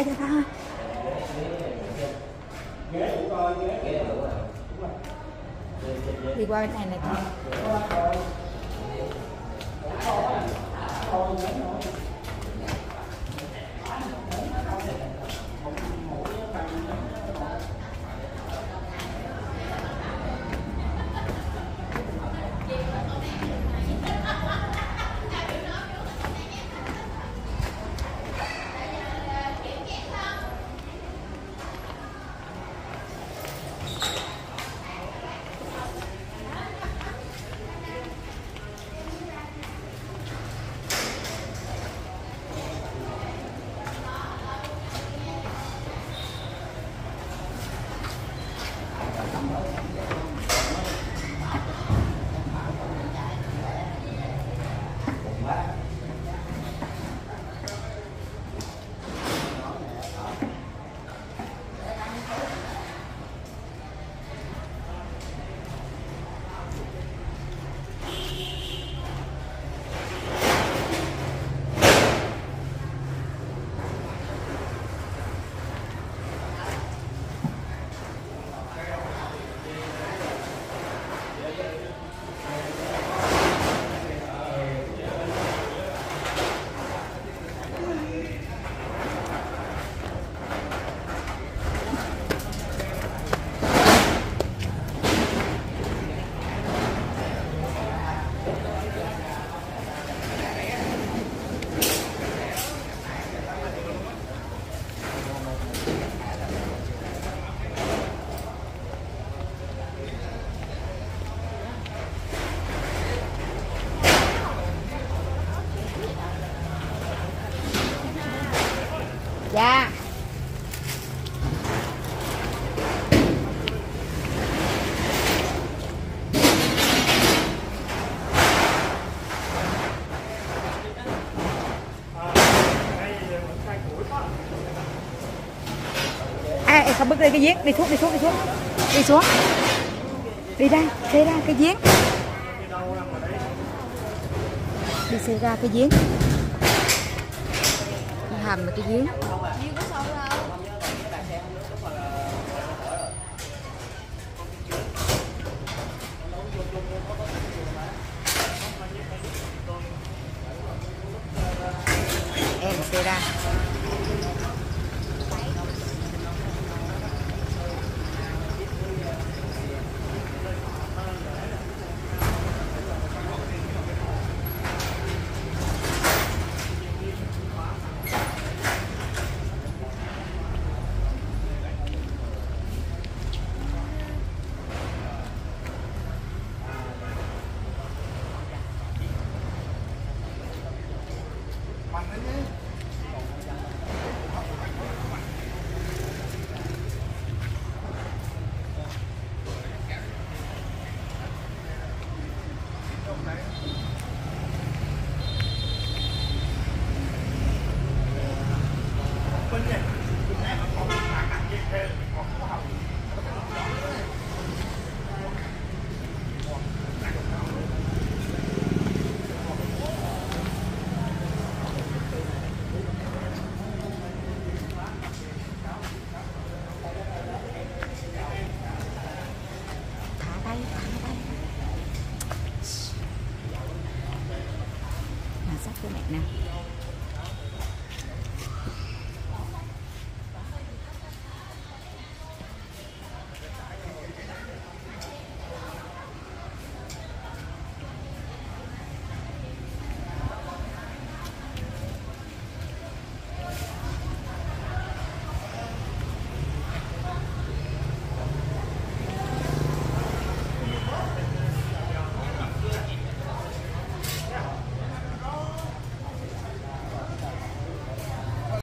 anh cho thôi. Đi qua bên này này thôi. Dạ. À, không bước lên cái giếng. Đi xuống đi xuống đi xuống. Đi xuống. Đi ra đi ra cái giếng. Đi xe ra cái giếng. Hầm Cái giếng hầm là cái giếng em xe ra sắc cho mẹ nè